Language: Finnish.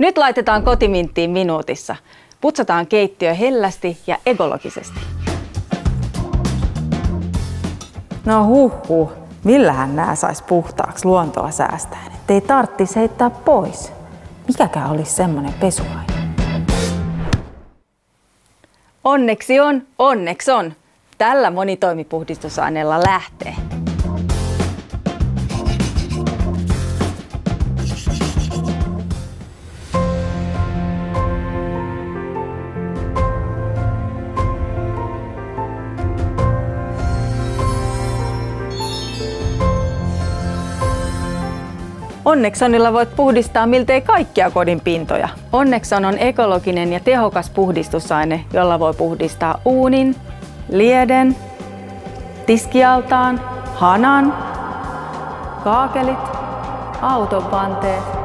Nyt laitetaan kotiminttiin minuutissa. Putsataan keittiö hellästi ja ekologisesti. No huhhuh, millähän nämä sais puhtaaksi luontoa säästäen, ettei tarttis heittää pois. Mikäkään olisi semmonen pesuaine? Onneksi on, onneksi on. Tällä monitoimipuhdistusaineella lähtee. Onnexonilla voit puhdistaa miltei kaikkia kodin pintoja. Onnexon on ekologinen ja tehokas puhdistusaine, jolla voi puhdistaa uunin, lieden, tiskialtaan, hanan, kaakelit, autopanteet